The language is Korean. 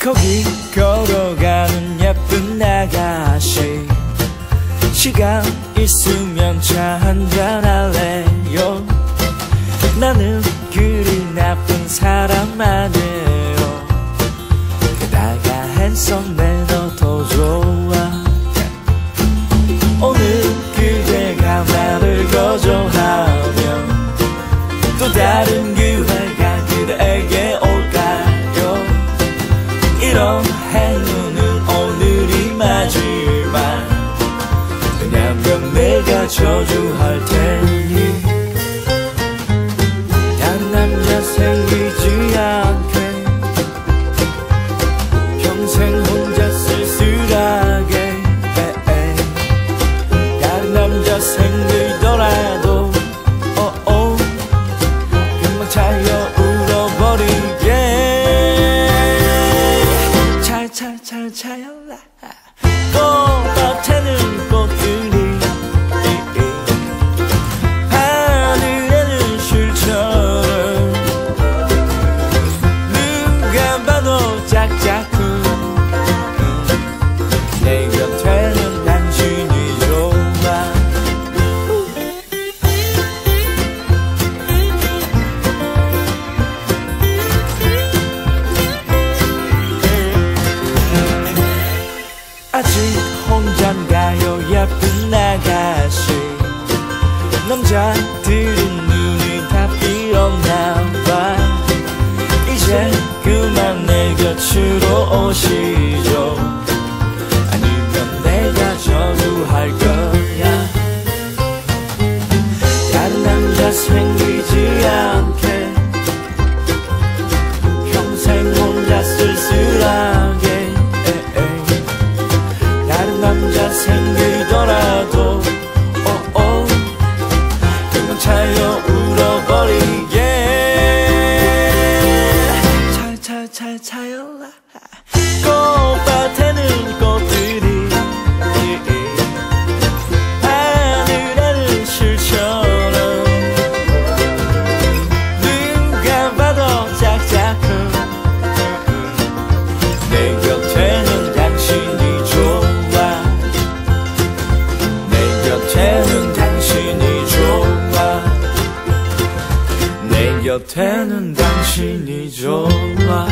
거기 걸어가는 예쁜 아가씨. 시간 있으면 차 한잔 할래요? 나는 그리 나쁜 사람 아니에요. 그다가 했었네 생기더라도 혼잔가요? 예쁜 아가씨 남자들은 눈이 다 피었나봐. 이제 그만 내 곁으로 오시죠. 아니면 내가 저주할 거야. 다른 남자 생기 남 곁에는 당신이 좋아. 내 곁에는 당신이 좋아